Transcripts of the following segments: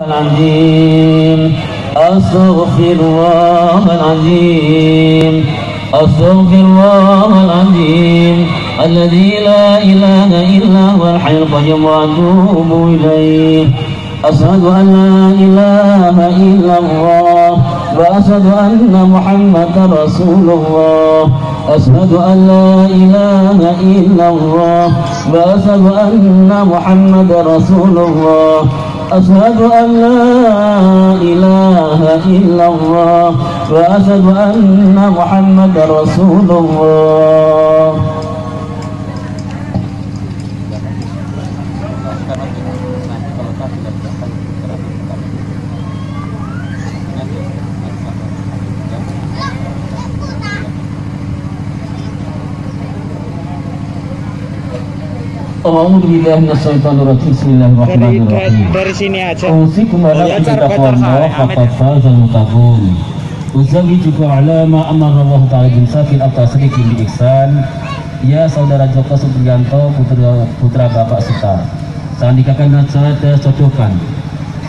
العظيم. أستغفر الله العظيم. أستغفر الله العظيم. الذي لا إله إلا هو الحي القيوم وأتوب إليه. أشهد أن لا إله إلا الله. وأشهد أن محمدا رسول الله. أشهد أن لا إله إلا الله. وأشهد أن محمدا رسول الله. أشهد أن لا إله إلا الله وأشهد أن محمدا رسول الله. Dari, sini aja. Ya. ya saudara Joko Supriyanto putra putra Bapak Suta. Sandikakan dan saudara cocokan.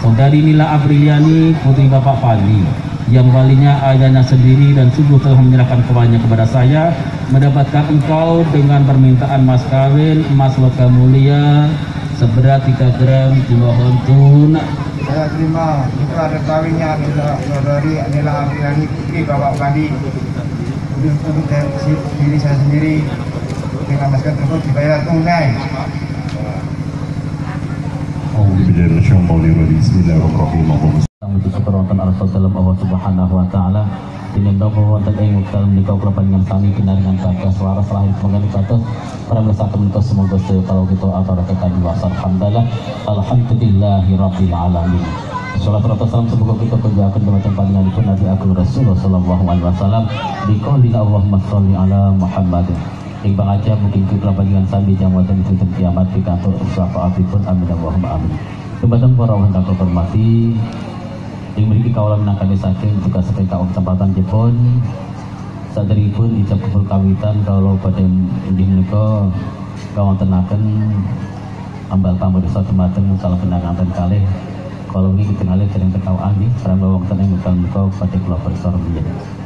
Saudari Nila Apriliani putri Bapak Fadli yang walinya ayahnya sendiri dan sungguh telah menyerahkan kepadanya kepada saya mendapatkan engkau dengan permintaan mas kawin emas logam mulia seberat 3 gram dimohon tunai Saya terima putra dan kawinnya adalah saudari Anila Afriani Putri Bapak Bandi untuk diri saya sendiri dengan maskan tersebut dibayar tunai A'udzu billahi minasyaitonir rajim. Bismillahirrahmanirrahim. Dalam para semoga kalau kita salam kita Rasulullah timbang aja mungkin kita panjenengan sami jamwatan itu kiamat pikantuk pun amin ya Allahumma amin. Jembatan para hendak mati. yang memiliki kawalan nakami saking juga sebagai kaum tempatan Jepun. Sadari pun ijab kumpul kawitan kalau pada di menika kawan tenakan ambal tamu desa temateng kalau dan kali kalau ini kita ngalih sering terkau nih karena bawang tenang bukan pada kelapa besar menjadi.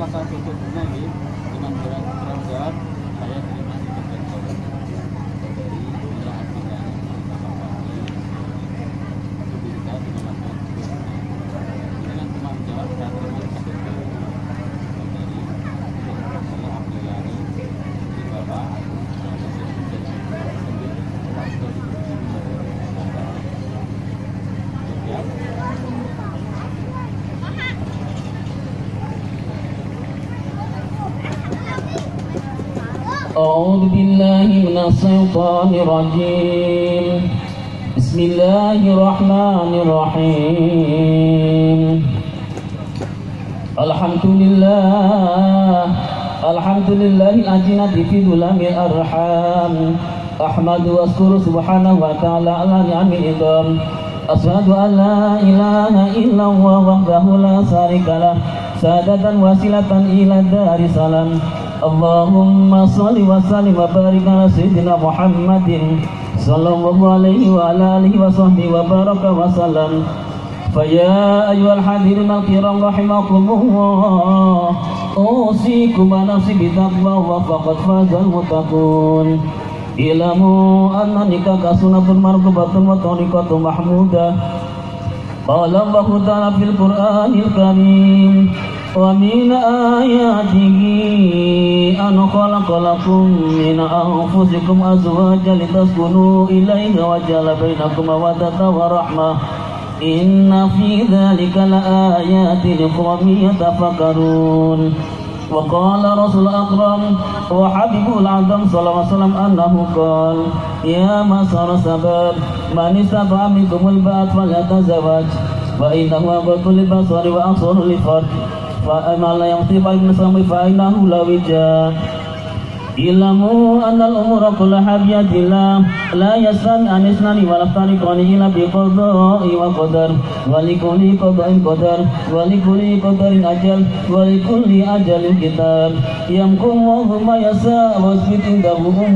plaza Bintutnya ini dengan berat berat minasyaitanirajim Bismillahirrahmanirrahim. Alhamdulillah. Alhamdulillah Al-Ajina dikidul amin ar-raham illa wa wahdahu la sarikalah wasilatan ila salam. اللهم صل وسلم وبارك على سيدنا محمد صلى الله عليه وعلى آله وصحبه وبارك وسلم فيا أيها الحاضرون الكرام رحمكم الله أوصيكم ونفسي بتقوى الله فقد فاز المتقون اعلموا أن نكاح سنة مرغوبة وطريقة محمودة قال الله تعالى في القرآن الكريم ومن آياته أن خلق لكم من أنفسكم أزواجا لتسكنوا إليها وجعل بينكم مودة ورحمة. إن في ذلك لآيات لقوم يتفكرون. وقال رسول أكرم وحبيب العظم صلى الله عليه وسلم أنه قال يا مسار الشباب من استطاع منكم الباءة فليتزوج. فإنه أغض للبصر وأبصر للفرج. فأما لا يمطي فإن فإنه لا وجاء اعلموا أن الأمور كلها بيد الله لا يستمع اثنان ولا يفترقان إلا بقضاء وقدر ولكل قضاء قدر ولكل قدر أجل ولكل أجل كتاب يمكن الله ما يشاء واثبت عنده أم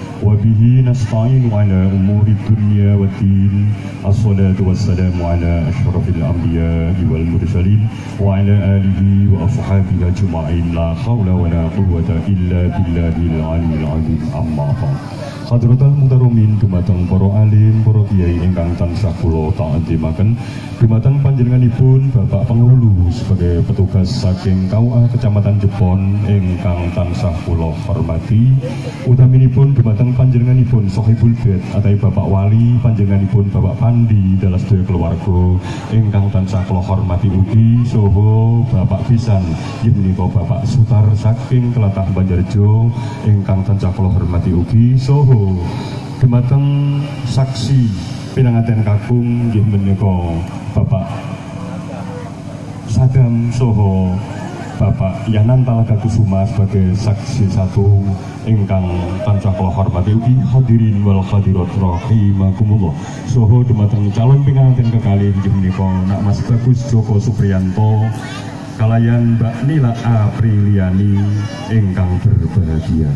وبه نستعين على أمور الدنيا والدين. الصلاة والسلام على أشرف الأنبياء والمرسلين وعلى آله وأصحابه أجمعين. لا حول ولا قوة إلا بالله العلي العظيم. أما بعد. Hadratul Mudarumin dumateng para alim, para kiai ingkang tansah kula taatimaken dumateng panjenenganipun Bapak Penghulu sebagai petugas saking KUA Kecamatan Jepon ingkang tansah kula hormati. Utaminipun dumateng panjenenganipun Sohibul Bed atai Bapak Wali panjenenganipun Bapak Pandi dalam sedaya keluarga ingkang tansah kula hormati ugi soho Bapak Pisan menika Bapak Sutar saking Kelatah Banjarjo ingkang tansah kula hormati ugi soho. Dumateng saksi pinanganten kakung nggih menika Bapak Sadam Soho Bapak Yanan Talaga Kusuma sebagai saksi satu ingkang tansah kula hormati. Ugi hadirin wal hadirat rahimakumullah. Soho dumateng calon pinganten kekalih inggih menika Nak Mas Bagus Joko Supriyanto kalayan Mbak Nila Apriliani ingkang berbahagia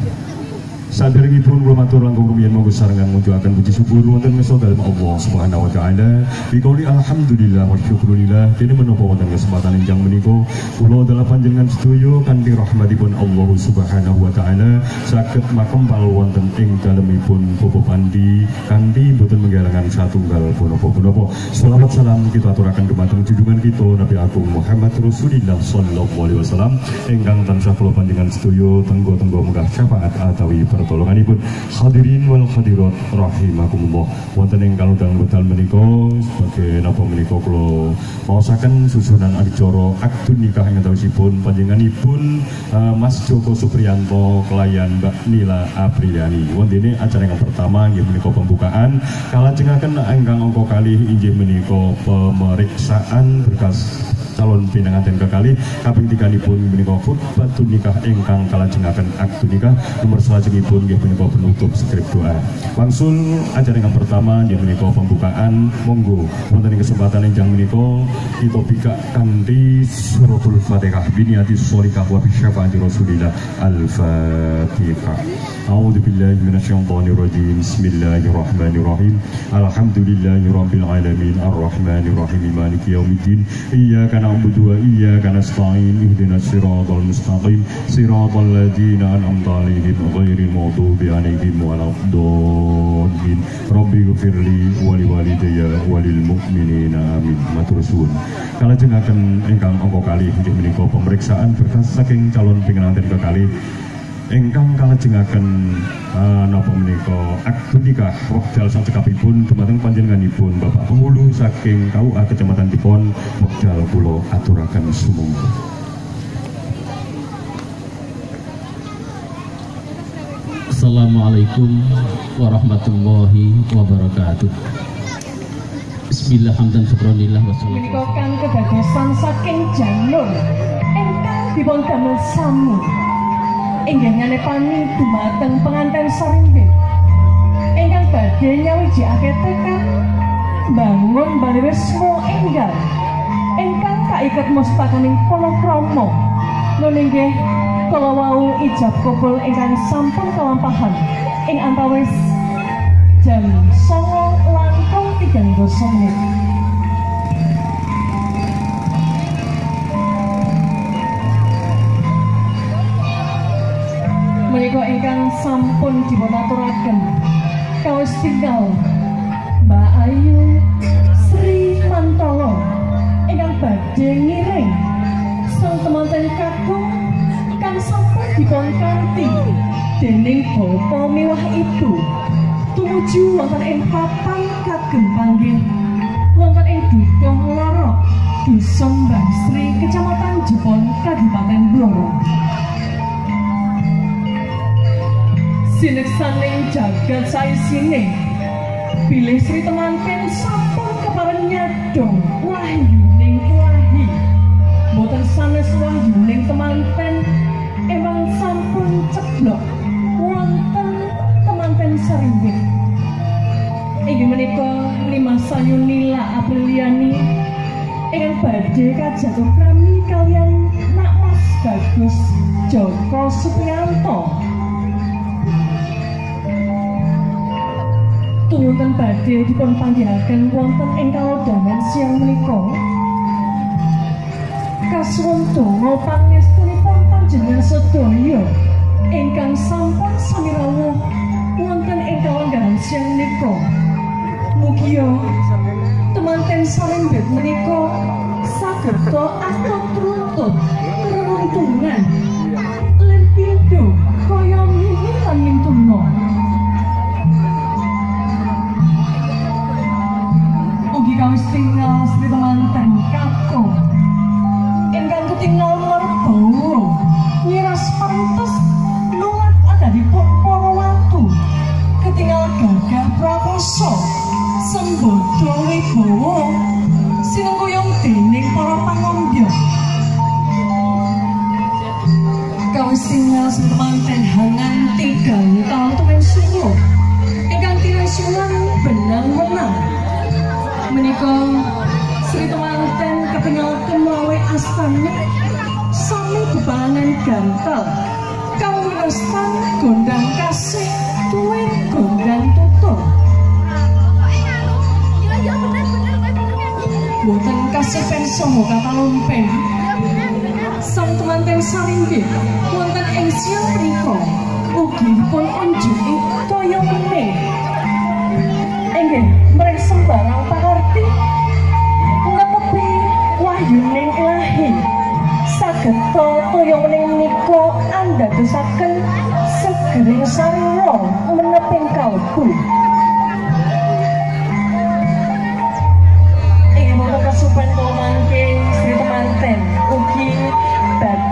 Saderengipun kula matur langkung rumiyin monggo sarengan mujuaken puji syukur wonten ngeso dalem Allah Subhanahu wa taala. Bikauli alhamdulillah wa syukrulillah. Dene menapa wonten kesempatan ingkang menika? Kula adalah panjenengan sedaya kanthi rahmatipun Allah Subhanahu wa taala. Saged makempal wonten ing dalemipun Bapak Pandi kanthi boten menggalangan satunggal punapa-punapa. Selamat salam kita aturaken dumateng junjungan kita Nabi Agung Muhammad Rasulillah sallallahu alaihi wasallam. Ingkang tansah kula panjenengan sedaya tenggo-tenggo munggah syafaat atawi pertolonganipun hadirin wal hadirat rahimakumullah. Wonten ing kalodang wekdal menika sebagai napa menika kula maosaken susunan adicara akad nikah ing antawisipun panjenenganipun uh, Mas Joko Supriyanto kelayan Mbak Nila Apriliani wonten acara yang pertama inggih menika pembukaan kalajengaken ingkang angka kalih inggih menika pemeriksaan berkas calon pinanganten kekali. Kaping tiganipun menika khutbah nikah ingkang kalajengaken aktu nikah. Nomor salajengipun nggih menika penutup skrip doa. Wangsul acara yang pertama nggih menika pembukaan. Monggo wonten kesempatan ingkang menika kita bikak kanthi suratul Fatihah. Biniati sholika wa bisyafaati Rasulillah. al-Fatihah. A'udzu billahi minasyaitonir rajim Bismillahirrahmanirrahim. Alhamdulillahi rabbil alamin. Arrahmanir rahim maliki yaumiddin. Iyyaka na'budu wa iyyaka nasta'in ihdinas siratal mustaqim siratal ladzina an'amta 'alaihim ghairil maghdubi 'alaihim waladdallin. Rabbi ghfirli wa liwalidayya wa lil mu'minina amin. Matur suwun. Kalajengaken ingkang angka kalih inggih menika pemeriksaan berkas saking calon pinganten kekalih ingkang kalajengaken uh, napa menika? Akad nikah wekdal sacekapipun dumateng panjenenganipun Bapak Penghulu saking KUA Kecamatan Dipon wekdal kula aturaken sumangga. Assalamualaikum warahmatullahi wabarakatuh. Bismillah hamdan syukronillah wassalatu kedadosan saking janur. Ingkang dipun damel sami inggih nyanepani dumateng penganten sarimbit ingkang badhe nyawijikake tekad bangun baliwismo enggal. Ingkang kaiket mustakaning palakrama nun inggih kala wau ijab kabul ingkang sampun kalampahan ing antawis jam 09.00 langkung 3 menit menika ingkang sampun dipunaturaken. Kaos tinggal Mbak Ayu Sri Mantolo ingkang badhe ngiring. Sang temanten kakung kang sampun dipun kanthi. Dening bapa miwah ibu tumuju wonten ing papan kagem panggih. Wonten ing dukuh loro Dusun Sri Kecamatan Jepon Kabupaten Blora sineksaning jagat saisine bilih Sri temanten sampun keparing nyadong wahyuning wahi boten sanes wahyuning temanten emang sampun ceblok wonten temanten sarimbit inggih menika lima sayunila Apriliani. Ingkang badhe kajatuh prami kalian Nak Mas Bagus Joko Supriyanto. Tuwunten badhe dipun panggihaken wonten ing kalodhangan siang menika. Kasuwun donga pangestunipun panjenengan sedaya ingkang sampun sami rawuh wonten ing kalodhangan siang menika. Mugia temanten sarembet menika sageta atut runtut keruntungan lir pintu tinggal Sri temanten hangan tigang taun tuwin suwo ingkang tinasulan benang menang menika Sri temanten ketinggal kemawe astane sami bebangan gantel kang winastan gondang kasih tuwin gondang tutur boten kasih pensomo kata lompen sang temanten saringgih wonten ing siang priko ugi pun unjuki toyo mening inggih mrih sembarang pangerti. Netepi wahyuning ilahi sageta toyo mening menika andadosaken segering sarira meneping kalbu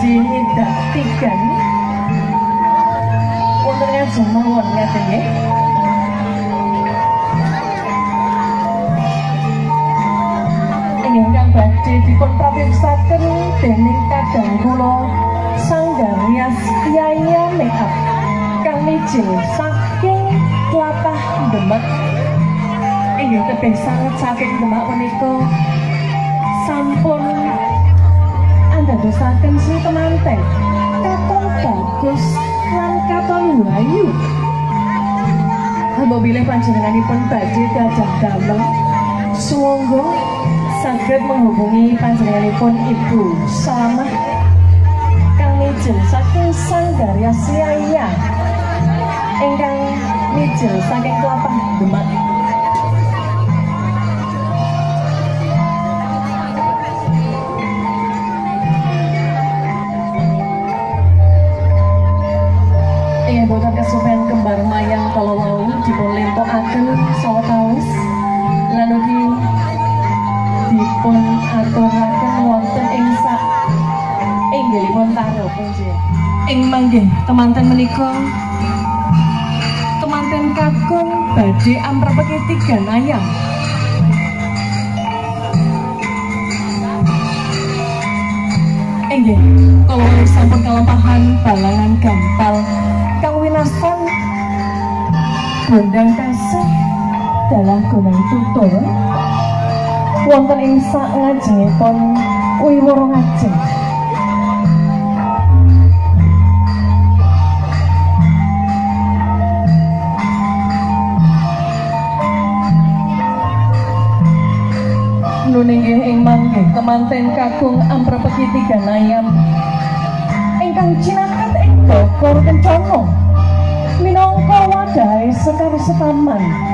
badhe nyidak tigan. Wonten ngajeng mawon ngaten nggih ingkang badhe dipun pramiksaken dening kadang kula Sanggarias Yaya Makeup kang mijil saking tlatah Demak. Inggih tebih sanget saking Demak menika andadosaken Sri temanten katon bagus lan katon wayu. Hamba bilih panjenenganipun badhe gajah damel. Suwonggo saged menghubungi panjenenganipun Ibu Salamah kang mijil saking Sanggarya Siaya ingkang mijil saking Kelapah Demak Kesupen kembar mayang kalau wau dipun lempokaken sawetawis lan ugi dipun aturaken wonten ing sak inggilipun taro punjih. Ing manggih temanten menika temanten kakung badhe amprepeki tiga ayam. Inggih, kalau sampun kalampahan balangan gampal winastan gondang kasih dalam gondang tutur wonten ing sak ngajengipun wiworo ngajeng. Nuninggih ing manggih kemanten kakung amprepeki tiga nayam. Ingkang cinakat ing Bogor kencana minangka wadai sekali sekaman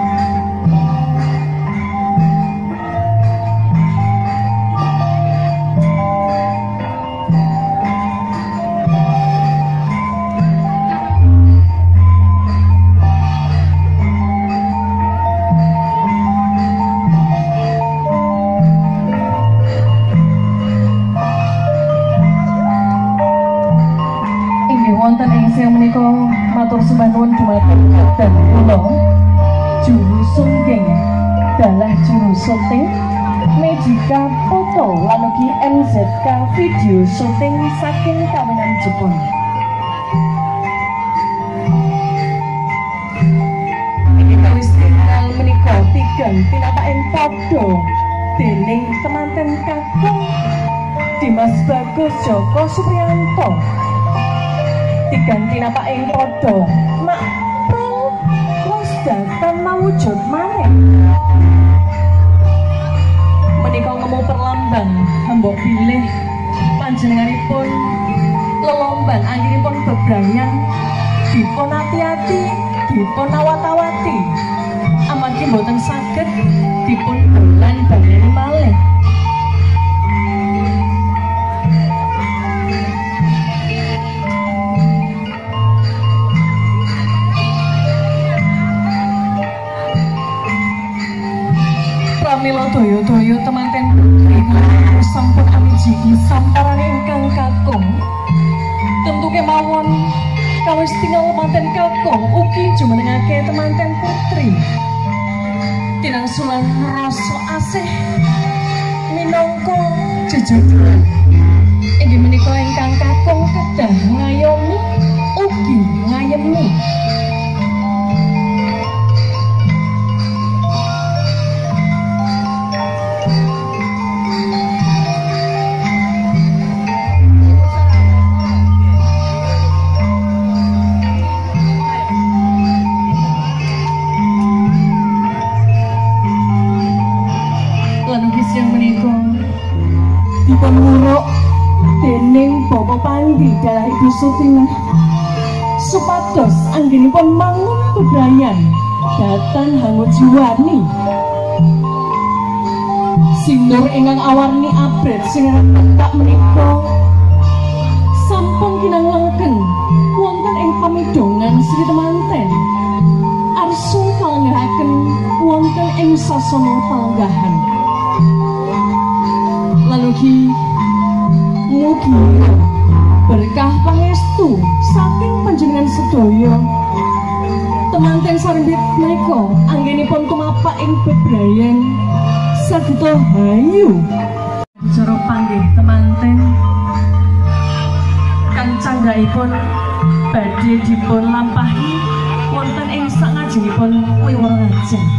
nuwun dumateng kadang kula juru sungging dalah juru syuting Mejika foto lan ugi MZK video syuting saking kawinan Jepun tinapaken padha dening temanten kakung Dimas Bagus Joko Supriyanto diganti napa ing padha. Mak wis datang mawujud maneh. Menika ngemu perlambang hambok bilih. Panjenenganipun lelomban anggenipun bebrayan dipun ati-ati dipun awat-awati. Amargi boten saged dipun ugi jumenengake temanten putri. Tinangsulan rasa asih. Minangka jejejer Sutina supados anggenipun mangun bebrayan datan hangut jiwani sindur ingkang awarni abret sing tak menika. Sampun kinanglengken wonten ing pamidongan Sri Temanten. Arsul palenggahaken wonten ing sasana palenggahan lalugi mugi berkah pangestu. Saking panjenengan sedaya temanten sarimbit menika anggenipun tumapak ing bebrayan sageta hayu. Jero panggih temanten kang canggaipun badhe dipun lampahi wonten ing sangajengipun wiworo ngajeng